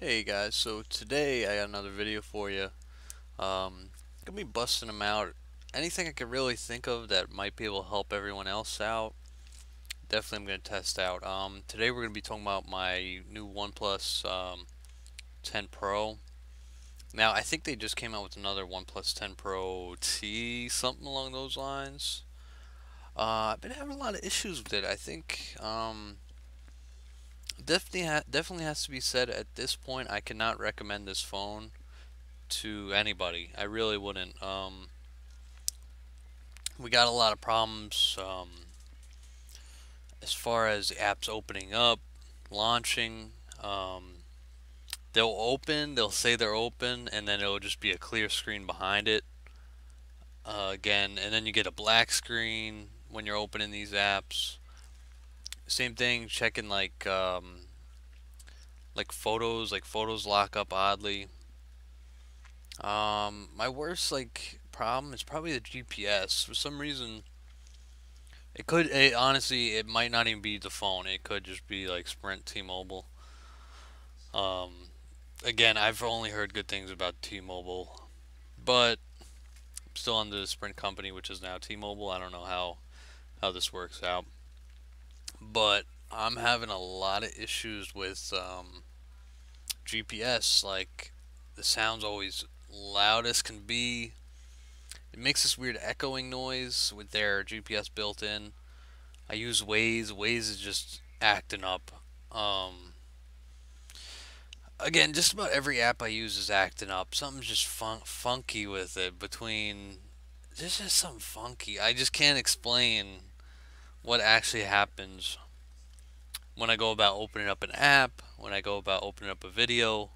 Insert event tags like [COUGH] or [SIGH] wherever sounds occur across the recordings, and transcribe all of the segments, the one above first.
Hey guys, so today I got another video for you. Um, gonna be busting them out. Anything I could really think of that might be able to help everyone else out. Definitely I'm gonna test out. Um, today we're gonna be talking about my new OnePlus um, 10 Pro. Now I think they just came out with another OnePlus 10 Pro T, something along those lines. Uh, I've been having a lot of issues with it. I think um, definitely ha definitely has to be said at this point I cannot recommend this phone to anybody. I really wouldn't um, we got a lot of problems um, as far as apps opening up launching um, they'll open they'll say they're open and then it'll just be a clear screen behind it uh, again and then you get a black screen when you're opening these apps same thing checking like um, like photos like photos lock up oddly. Um, my worst like problem is probably the GPS for some reason it could it, honestly it might not even be the phone. It could just be like Sprint T-Mobile. Um, again I've only heard good things about T-Mobile but I'm still under the Sprint company which is now T-Mobile. I don't know how how this works out but I'm having a lot of issues with um, GPS. Like the sound's always loud as can be. It makes this weird echoing noise with their GPS built in. I use Waze. Waze is just acting up. Um, again, just about every app I use is acting up. Something's just fun funky with it. Between there's just something funky. I just can't explain what actually happens when I go about opening up an app, when I go about opening up a video,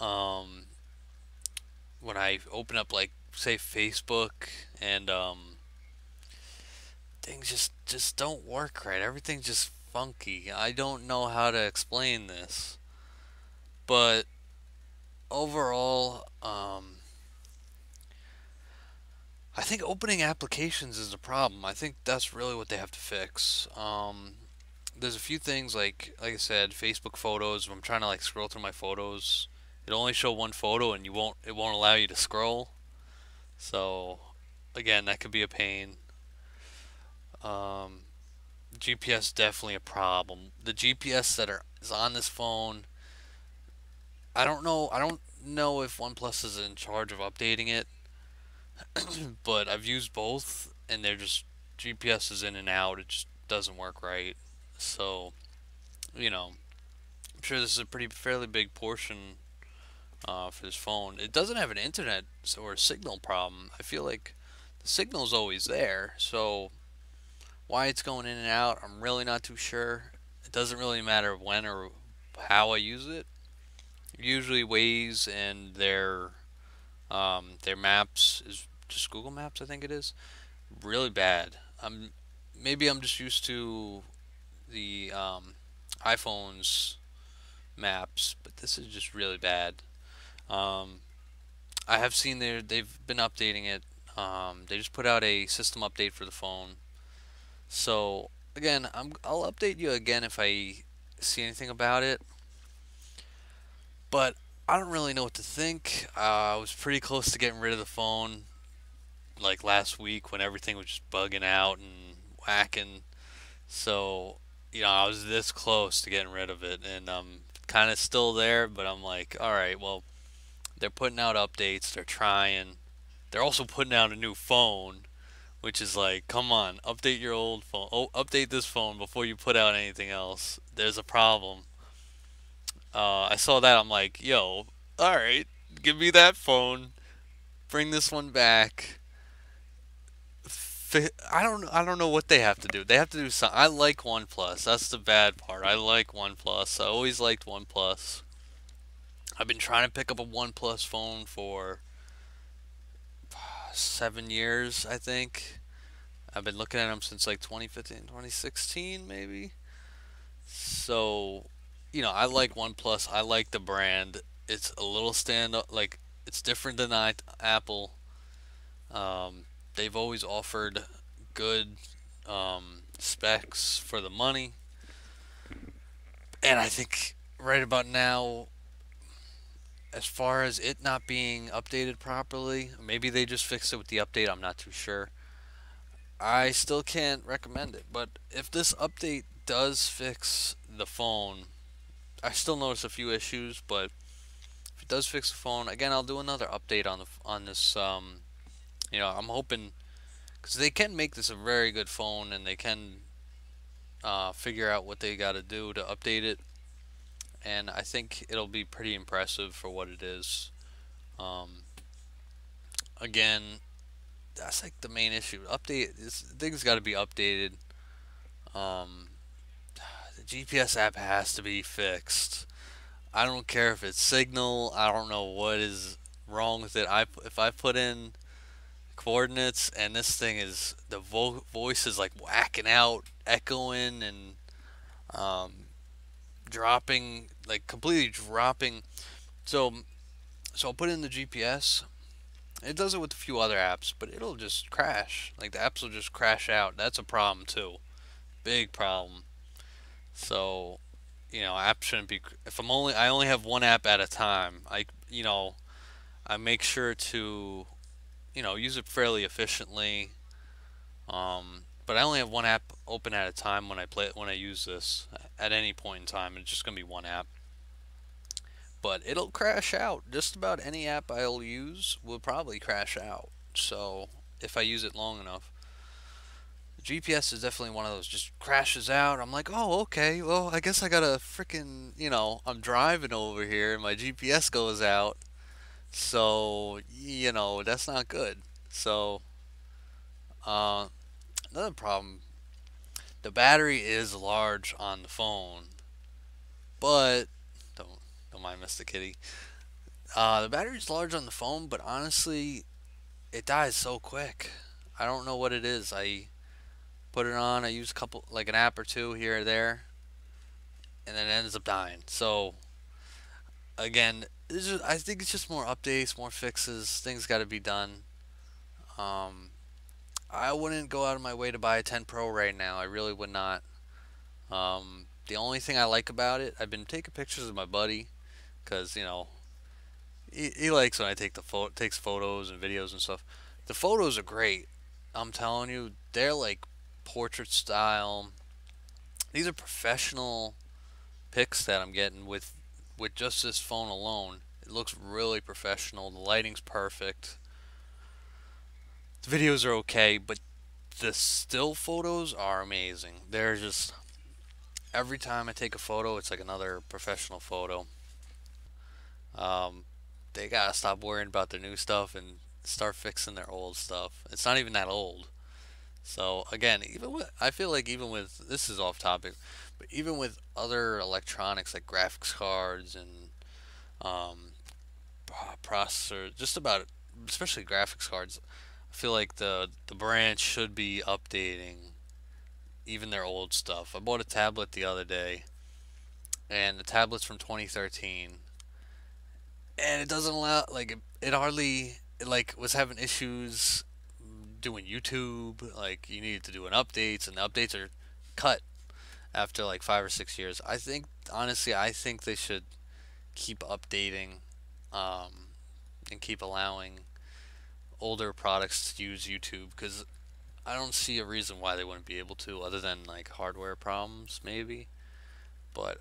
um, when I open up like say Facebook and um, things just just don't work right. Everything's just funky. I don't know how to explain this, but overall, um, I think opening applications is a problem. I think that's really what they have to fix. Um, there's a few things like like I said, Facebook photos. I'm trying to like scroll through my photos, it only show one photo, and you won't it won't allow you to scroll. So again, that could be a pain. Um, GPS definitely a problem. The GPS that are, is on this phone, I don't know. I don't know if OnePlus is in charge of updating it, [CLEARS THROAT] but I've used both, and they're just GPS is in and out. It just doesn't work right. So, you know, I'm sure this is a pretty fairly big portion uh, for this phone. It doesn't have an internet or signal problem. I feel like the signal's always there. So, why it's going in and out, I'm really not too sure. It doesn't really matter when or how I use it. Usually, Waze and their um, their maps is just Google Maps, I think it is, really bad. I'm maybe I'm just used to the um, iPhone's maps, but this is just really bad. Um, I have seen there they've been updating it. Um, they just put out a system update for the phone. So again, I'm, I'll update you again if I see anything about it. But I don't really know what to think. Uh, I was pretty close to getting rid of the phone like last week when everything was just bugging out and whacking. So you know, I was this close to getting rid of it, and I'm kind of still there, but I'm like, all right, well, they're putting out updates, they're trying. They're also putting out a new phone, which is like, come on, update your old phone. Oh, update this phone before you put out anything else. There's a problem. Uh, I saw that, I'm like, yo, all right, give me that phone, bring this one back I don't I don't know what they have to do. They have to do something. I like OnePlus. That's the bad part. I like OnePlus. I always liked OnePlus. I've been trying to pick up a OnePlus phone for seven years, I think. I've been looking at them since like 2015, 2016, maybe. So, you know, I like OnePlus. I like the brand. It's a little stand up, like it's different than Apple. Um, they've always offered good um, specs for the money. And I think right about now, as far as it not being updated properly, maybe they just fixed it with the update. I'm not too sure. I still can't recommend it, but if this update does fix the phone, I still notice a few issues, but if it does fix the phone, again, I'll do another update on the on this. Um, you know, I'm hoping because they can make this a very good phone, and they can uh, figure out what they got to do to update it, and I think it'll be pretty impressive for what it is. Um, again, that's like the main issue. Update this thing's got to be updated. Um, GPS app has to be fixed. I don't care if it's Signal. I don't know what is wrong with it. I if I put in coordinates and this thing is the vo- voice is like whacking out, echoing, and um, dropping like completely dropping. So so I'll put in the GPS it does it with a few other apps, but it'll just crash. Like the apps will just crash out. That's a problem too. Big problem. So, you know, apps shouldn't be if I'm only I only have one app at a time. I you know, I make sure to you know, use it fairly efficiently. Um, but I only have one app open at a time when I play it, when I use this at any point in time. It's just to be one app but it'll crash out. Just about any app I'll use will probably crash out. So if I use it long enough. GPS is definitely one of those just crashes out. I'm like, oh, okay. Well, I guess I gotta freaking, you know, I'm driving over here and my GPS goes out. So, you know, that's not good. So, uh, another problem the battery is large on the phone, but don't mind Mr. Kitty. Uh, the battery's large on the phone, but honestly, it dies so quick. I don't know what it is. I put it on. I use a couple, like an app or two here or there, and then it ends up dying. So, again, just, I think it's just more updates, more fixes. Things got to be done. Um, I wouldn't go out of my way to buy a 10 Pro right now. I really would not. Um, the only thing I like about it, I've been taking pictures of my buddy because you know he, he likes when I take the photo takes photos and videos and stuff. The photos are great. I'm telling you, they're like portrait style. These are professional pics that I'm getting with with just this phone alone. It looks really professional. The lighting's perfect. The videos are okay, but the still photos are amazing. They're just every time I take a photo, it's like another professional photo. Um, they gotta stop worrying about their new stuff and start fixing their old stuff. It's not even that old. So again, even with I feel like even with this is off topic, but even with other electronics like graphics cards and um, processor, just about especially graphics cards, I feel like the the brand should be updating even their old stuff. I bought a tablet the other day, and the tablet's from 2013 and it doesn't allow like it, it hardly it, like was having issues doing YouTube. Like you needed to do an updates, and the updates are cut after like five or six years. I think honestly, I think they should keep updating um, and keep allowing older products to use YouTube because I don't see a reason why they wouldn't be able to, other than like hardware problems maybe. But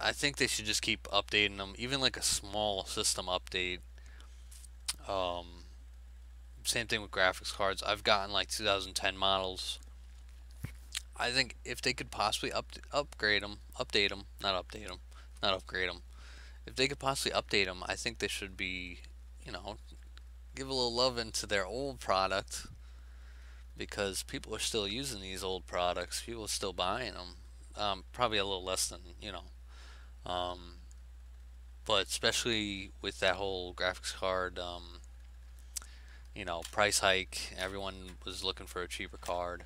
I think they should just keep updating them, even like a small system update. Um, same thing with graphics cards. I've gotten like 2010 models. I think if they could possibly up upgrade them, update them, not update them, not upgrade them. If they could possibly update them, I think they should be, you know, give a little love into their old product because people are still using these old products. People are still buying them. Um, probably a little less than you know um, but especially with that whole graphics card, um, you know, price hike, everyone was looking for a cheaper card.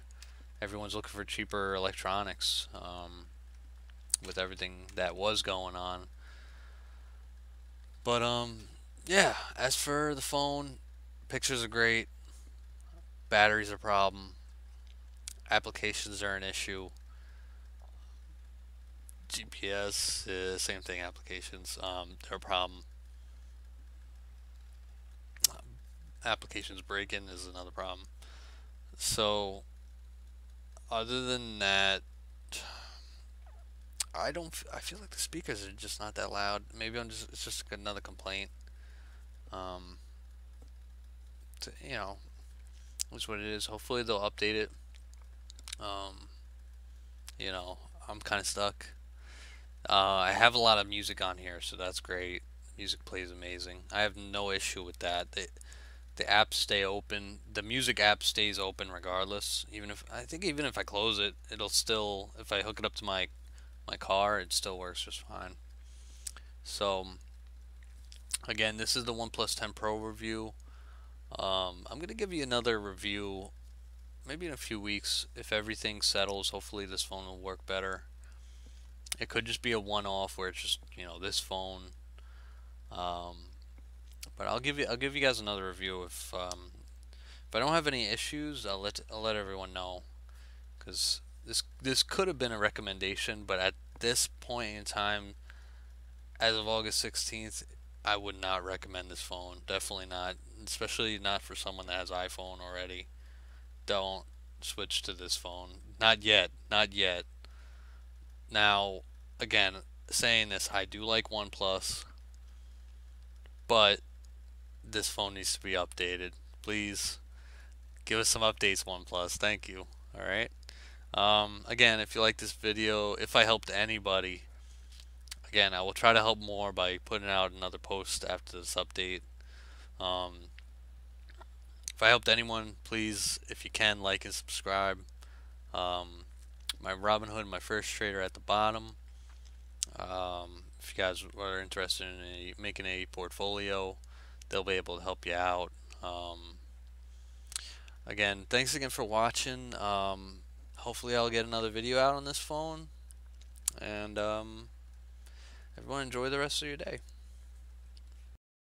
Everyone's looking for cheaper electronics um, with everything that was going on. But um, yeah. As for the phone, pictures are great. Batteries a problem. Applications are an issue. GPS, uh, same thing. Applications, um, they're a problem. Applications breaking is another problem. So, other than that, I don't. I feel like the speakers are just not that loud. Maybe I'm just. It's just another complaint. Um, to, you know, is what it is. Hopefully they'll update it. Um, you know, I'm kind of stuck. Uh, I have a lot of music on here, so that's great. Music plays amazing. I have no issue with that. The apps stay open. The music app stays open regardless. Even if I think even if I close it, it'll still. If I hook it up to my my car, it still works just fine. So again, this is the OnePlus 10 Pro review. Um, I'm gonna give you another review, maybe in a few weeks if everything settles. Hopefully, this phone will work better. It could just be a one-off where it's just you know this phone. Um, but I'll give you I'll give you guys another review if um, if I don't have any issues. I'll let I'll let everyone know because this this could have been a recommendation, but at this point in time, as of August 16th, I would not recommend this phone. Definitely not, especially not for someone that has iPhone already. Don't switch to this phone. Not yet. Not yet. Now, again, saying this, I do like OnePlus, but this phone needs to be updated. Please give us some updates, OnePlus. Thank you. All right. Um, again, if you like this video, if I helped anybody, again, I will try to help more by putting out another post after this update. Um, if I helped anyone, please, if you can, like and subscribe. Um, my Robinhood, my first trader at the bottom. Um, if you guys are interested in making a portfolio, they'll be able to help you out. Um, again, thanks again for watching. Um, hopefully I'll get another video out on this phone. And um, everyone enjoy the rest of your day.